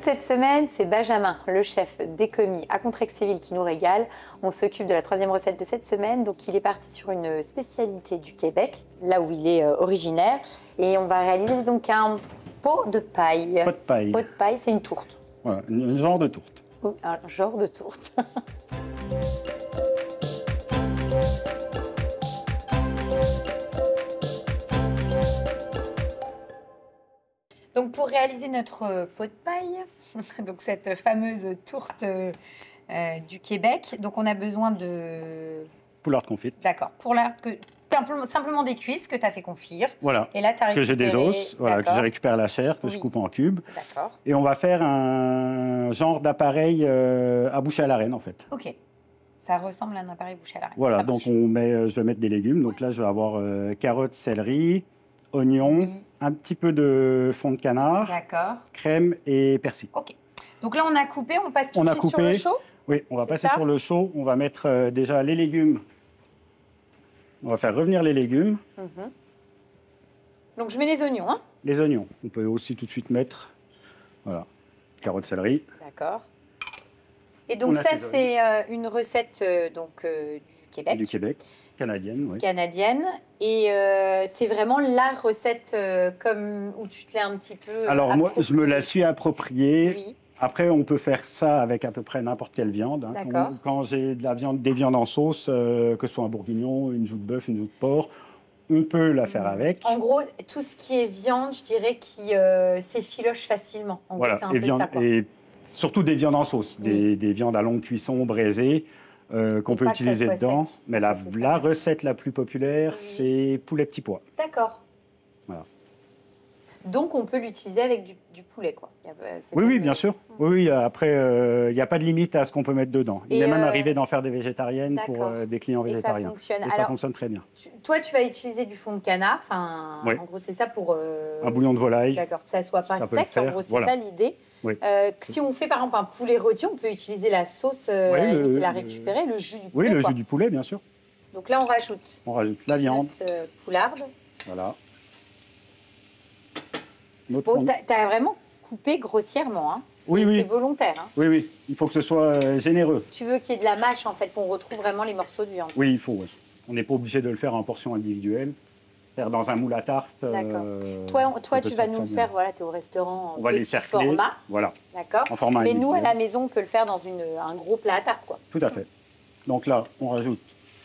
Toute cette semaine, c'est Benjamin, le chef des commis à Contrexéville, qui nous régale. On s'occupe de la troisième recette de cette semaine. Donc, il est parti sur une spécialité du Québec, là où il est euh, originaire. Et on va réaliser donc un pot de paille. Pot de paille. Pot de paille, c'est une tourte. Voilà, un genre de tourte. Un genre de tourte. pour réaliser notre euh, pot de paille, donc cette fameuse tourte euh, euh, du Québec, donc on a besoin de... Poularde confite. D'accord. Pour la... que- simplement- des cuisses que tu as fait confire. Voilà. Et là, tu as Que j'ai des os, voilà, que je récupère la chair, que je coupe en cubes. D'accord. Et on va faire un genre d'appareil euh, à boucher à la reine, en fait. Ok. Ça ressemble à un appareil bouché à la reine. Voilà, Ça donc marche. on met, je vais mettre des légumes. Donc là, je vais avoir euh, carottes, céleri, oignons, un petit peu de fond de canard, crème et persil. Ok. Donc là, on a coupé, on passe tout On de a suite sur le chaud. Oui, on va passer ça sur le chaud. On va mettre euh, déjà les légumes. On va faire revenir les légumes, Mhm. Donc je mets les oignons. Hein les oignons. On peut aussi tout de suite mettre, voilà, carottes, céleri. D'accord. Et donc On ça, c'est euh, une recette euh, donc, euh, du Québec, Du Québec, canadienne, oui. canadienne. Et euh, c'est vraiment la recette euh, comme où tu te l'as un petit peu. Alors moi, je me la suis appropriée. Oui. Après, on peut faire ça avec à peu près n'importe quelle viande. hein. D'accord. Quand, quand j'ai de la viande, des viandes en sauce, euh, que ce soit un bourguignon, une joue de bœuf, une joue de porc, on peut la faire avec. En gros, tout ce qui est viande, je dirais qui s'effiloche facilement. En voilà, gros, c'est un et, peu viande- ça. Quoi. et surtout des viandes en sauce, des, des viandes à longue cuisson braisées euh, qu'on peut utiliser dedans. sec. Mais la, recette la plus populaire, Oui. c'est poulet petit pois. D'accord. Voilà. Donc on peut l'utiliser avec du, du poulet, quoi. Il y a- euh, Oui, oui, bien sûr. Oui, oui, après, euh, il n'y a pas de limite à ce qu'on peut mettre dedans. Il Et, est même euh, arrivé d'en faire des végétariennes pour euh, des clients Et ça végétariens. fonctionne. Et ça fonctionne très bien. tu- toi, tu vas utiliser du fond de canard. Enfin, Oui. en gros, c'est ça pour. euh, Un bouillon de volaille. D'accord, que ça soit pas Ça sec. En gros, c'est voilà. ça l'idée. Oui. Euh, si on fait par exemple un poulet rôti, on peut utiliser la sauce, euh, Oui, la le- limite, et la le- récupérer, le jus du Oui, poulet. le quoi. jus du poulet, bien sûr. Donc là, on rajoute On rajoute la viande. notre euh, poularde. Voilà. Notre Bon, as vraiment coupé grossièrement. Hein. C'est Oui, oui. volontaire. hein. Oui, oui, il faut que ce soit euh, généreux. Tu veux qu'il y ait de la mâche, en fait, qu'on retrouve vraiment les morceaux de viande. Oui, il faut. ouais. On n'est pas obligé de le faire en portions individuelles. Faire dans un moule à tarte. D'accord. euh, Toi, toi tu vas nous le faire, bien. voilà, tu es au restaurant en On va les cercler. format, Voilà, d'accord en format Mais nous, à la maison, on peut le faire dans une, un gros plat à tarte, quoi. Tout à fait. Donc là, on rajoute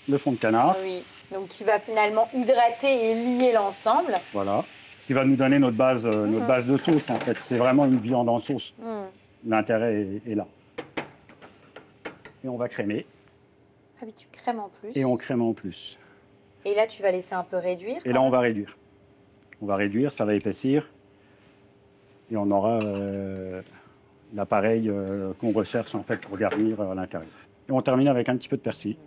le fond de canard. Oui, donc qui va finalement hydrater et lier l'ensemble. Voilà. Qui va nous donner notre base, euh, Mhm. notre base de sauce, en fait. C'est vraiment une viande en sauce. Hmm. L'intérêt est, est là. Et on va crémer. Ah oui, tu crèmes en plus. Et on crème en plus. Et là, tu vas laisser un peu réduire. Et là, on va réduire. On va réduire, ça va épaissir. Et on aura euh, l'appareil euh, qu'on recherche en fait pour garnir euh, à l'intérieur. Et on termine avec un petit peu de persil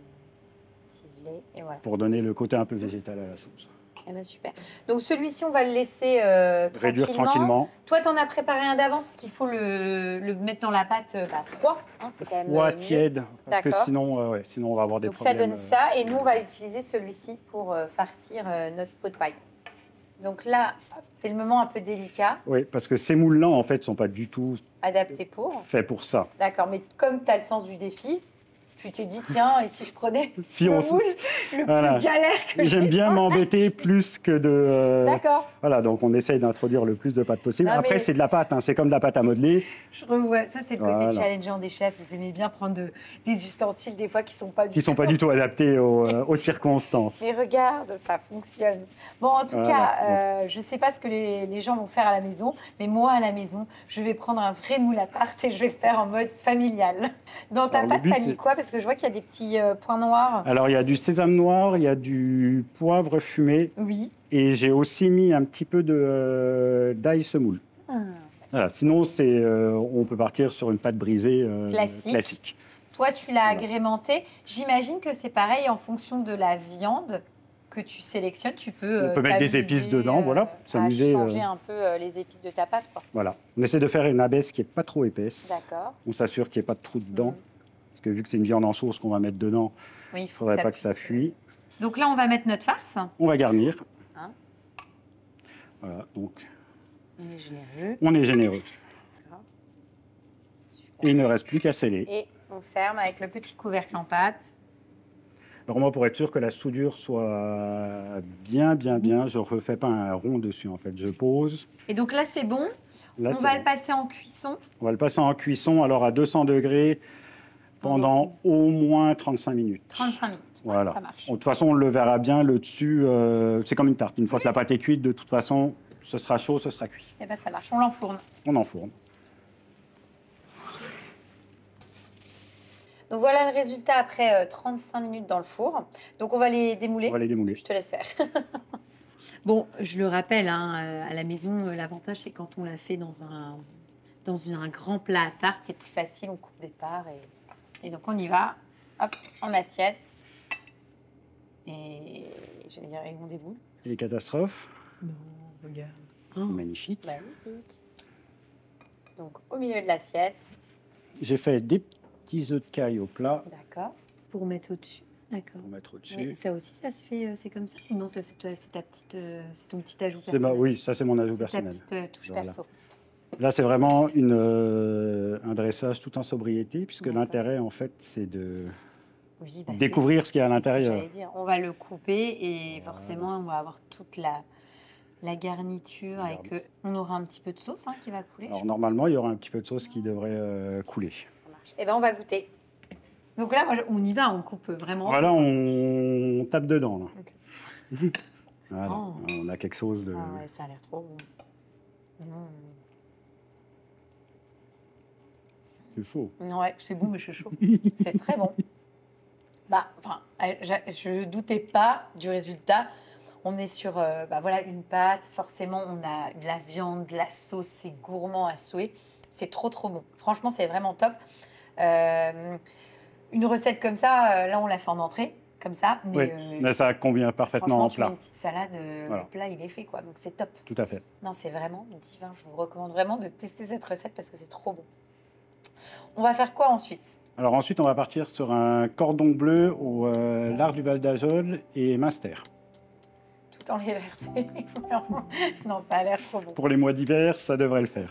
ciselé, et voilà. pour donner le côté un peu végétal à la chose. Eh ben, super. Donc celui-ci, on va le laisser euh, Réduire tranquillement. Toi, tu en as préparé un d'avance parce qu'il faut le, le mettre dans la pâte euh, bah, froid. hein, c'est quand même Froid, euh, tiède, parce que sinon, euh, ouais, sinon on va avoir des Donc ça problèmes. donne euh, ça et nous on va utiliser celui-ci pour euh, farcir notre pot de paille. Donc là, c'est le moment un peu délicat, Oui, parce que ces moules-là, en fait, sont pas du tout adapté pour. faits pour ça. D'accord, mais comme tu as le sens du défi, tu t'es dit tiens, et si je prenais Si le on moule le Voilà. plus galère que J'aime j'ai bien m'embêter plus que de. euh, D'accord, Voilà, donc on essaye d'introduire le plus de pâte possible. Non, Après, mais- c'est de la pâte, hein, c'est comme de la pâte à modeler. je revois. Ça, c'est le côté Voilà. challengeant des chefs. Vous aimez bien prendre de- des ustensiles des fois qui sont pas du qui sont pas du tout adaptés aux, euh, aux circonstances. Mais regarde, ça fonctionne. Bon, en tout Voilà. cas, euh, je ne sais pas ce que les, les gens vont faire à la maison, mais moi, à la maison, je vais prendre un vrai moule à tarte et je vais le faire en mode familial. Dans ta Alors, pâte, t'as mis quoi? Parce que je vois qu'il y a des petits euh, points noirs. Alors, il y a du sésame noir, il y a du poivre fumé, Oui. et j'ai aussi mis un petit peu de euh, d'ail semoule. Ah. Voilà, sinon, c'est, euh, on peut partir sur une pâte brisée euh, Classique. classique. Toi, tu l'as agrémenté. J'imagine que c'est pareil en fonction de la viande que tu sélectionnes. Tu peux. On euh, peut mettre des épices dedans, voilà, à s'amuser, changer euh. un peu euh, les épices de ta pâte, quoi. Voilà. On essaie de faire une abaisse qui n'est pas trop épaisse. D'accord. On s'assure qu'il n'y ait pas de trou dedans. Mhm. Parce que vu que c'est une viande en sauce qu'on va mettre dedans, Oui, il ne faudrait pas que ça fuit. Donc là, on va mettre notre farce. On va garnir. Hein Voilà, donc On est généreux. on est généreux. Et il ne reste plus qu'à sceller. Et on ferme avec le petit couvercle en pâte. Alors moi, pour être sûr que la soudure soit bien, bien, bien, je ne refais pas un rond dessus en fait. Je pose. Et donc là, c'est bon. Là, on va bon. le passer en cuisson. On va le passer en cuisson alors à 200 degrés pendant au moins 35 minutes. 35 minutes. Ouais, Voilà. ça marche. De toute façon, on le verra bien, le dessus, euh, c'est comme une tarte. Une fois que la pâte est cuite, de toute façon, ce sera chaud, ce sera cuit. Et ben ça marche. On l'enfourne. On enfourne. Donc voilà le résultat après euh, 35 minutes dans le four. Donc on va les démouler. On va les démouler. Je te laisse faire. bon, je le rappelle, hein, euh, à la maison, euh, l'avantage c'est quand on l'a fait dans un, dans un grand plat à tarte, c'est plus facile, on coupe des parts. Et, et donc on y va, hop, en assiette. Et j'allais dire, et on déboule. Les catastrophes, Non, regarde. magnifique. Magnifique. Donc au milieu de l'assiette, J'ai fait des petits œufs de caille au plat d'accord. Pour mettre au-dessus, d'accord. pour mettre au-dessus. Mais ça aussi, ça se fait, euh, c'est comme ça Non, ça c'est ta, c'est ta petite, euh, c'est ton petit ajout C'est personnel. ma- oui, ça c'est mon ajout C'est ta personnel. petite euh, touche Voilà. perso. Là, c'est vraiment une, euh, un dressage tout en sobriété, puisque l'intérêt, en fait, c'est de Oui, bah, découvrir ce qu'il y a à que l'intérieur. On va le couper et forcément, on va avoir toute la, la garniture avec. euh, on aura un petit peu de sauce hein, qui va couler. Alors normalement, il y aura un petit peu de sauce qui devrait euh, couler. Ça marche. Eh ben, on va goûter. Donc là, moi, on y va, on coupe vraiment. Voilà, on tape dedans. Là. Ok. Voilà, Oh. on a quelque chose de... Ah ouais, ça a l'air trop bon. Mmh. C'est faux. Ouais, c'est bon, mais je suis chaud. c'est très bon. Bah, enfin, euh, je doutais pas du résultat. On est sur, euh, bah voilà, une pâte. Forcément, on a de la viande, de la sauce. C'est gourmand à souhait. C'est trop, trop bon. Franchement, c'est vraiment top. Euh, une recette comme ça, là, on l'a fait en entrée, comme ça. Mais, Oui, euh, mais ça convient parfaitement en tu mets plat. une petite salade, Voilà. le plat, il est fait, quoi. Donc, c'est top. Tout à fait. Non, c'est vraiment divin. Je vous recommande vraiment de tester cette recette parce que c'est trop bon. On va faire quoi ensuite? Alors ensuite, on va partir sur un cordon bleu au euh, lard du Val d'Ajol et Munster. Tout en légèreté. non, ça a l'air trop bon. Pour les mois d'hiver, ça devrait le faire.